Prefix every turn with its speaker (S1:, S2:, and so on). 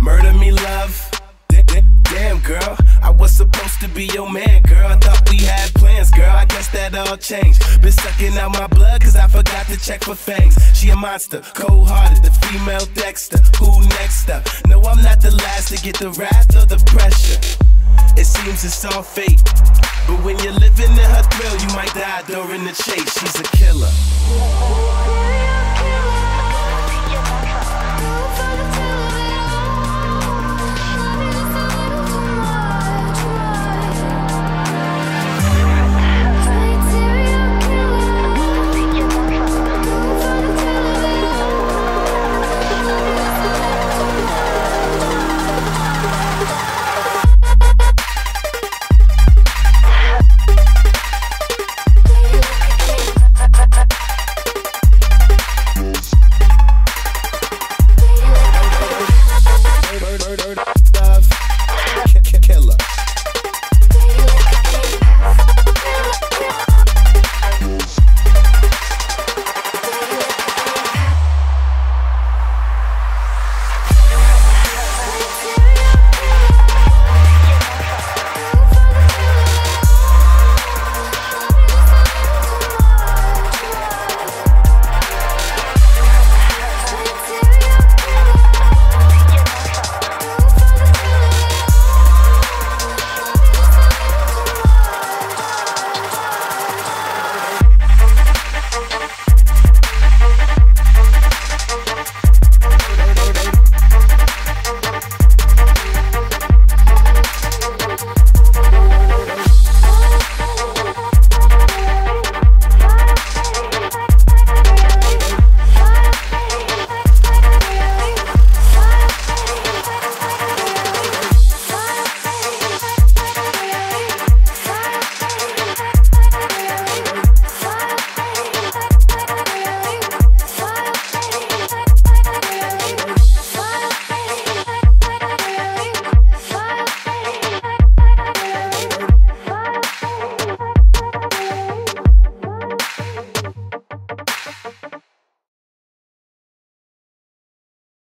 S1: Murder me, love. Damn, girl. I was supposed to be your man, girl. I thought we had plans, girl. I guess that all changed. Been sucking out my blood, cause I forgot to check for fangs. She a monster, cold hearted, the female Dexter. Who next up? No, I'm not the last to get the wrath of the pressure. It seems it's all fate. But when you're living in her thrill, you might die during the chase. She's a
S2: killer.